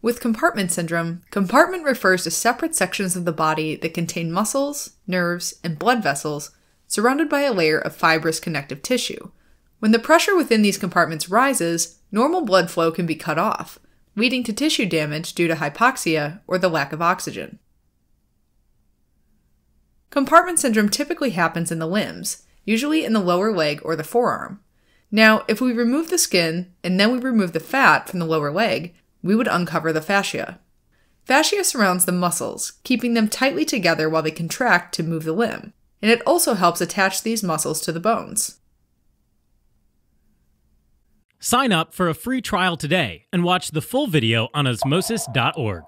With compartment syndrome, compartment refers to separate sections of the body that contain muscles, nerves, and blood vessels surrounded by a layer of fibrous connective tissue. When the pressure within these compartments rises, normal blood flow can be cut off, leading to tissue damage due to hypoxia or the lack of oxygen. Compartment syndrome typically happens in the limbs, usually in the lower leg or the forearm. Now, if we remove the skin and then we remove the fat from the lower leg, we would uncover the fascia. Fascia surrounds the muscles, keeping them tightly together while they contract to move the limb, and it also helps attach these muscles to the bones. Sign up for a free trial today and watch the full video on osmosis.org.